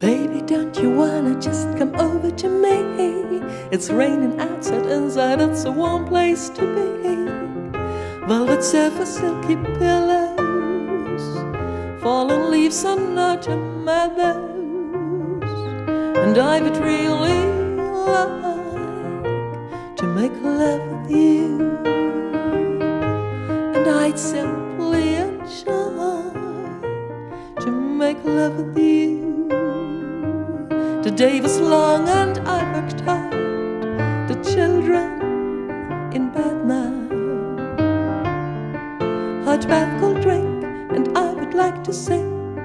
Baby, don't you wanna just come over to me? It's raining outside, inside, it's a warm place to be. Velvet sofa, silky pillows, fallen leaves on autumn meadows, and I would really like to make love with you, and I'd simply enjoy to make love with you. The day was long and I worked hard. The children in bed now. Hot bath, cold drink, and I would like to sink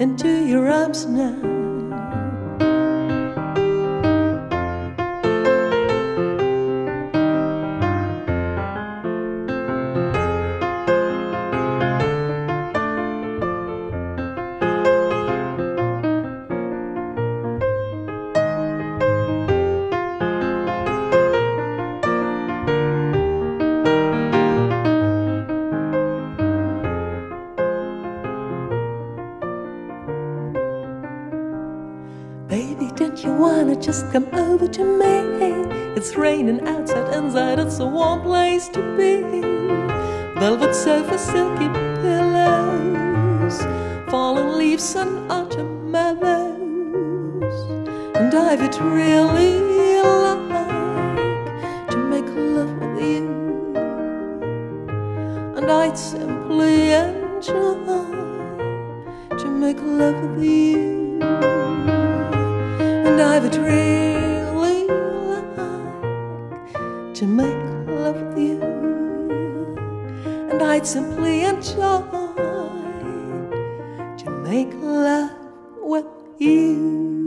into your arms now. Baby, don't you wanna just come over to me? It's raining outside, inside, it's a warm place to be. Velvet sofa, silky pillows, fallen leaves and autumn meadows. And I would really like to make love with you. And I'd simply enjoy to make love with you. I would really like to make love with you, and I'd simply enjoy to make love with you.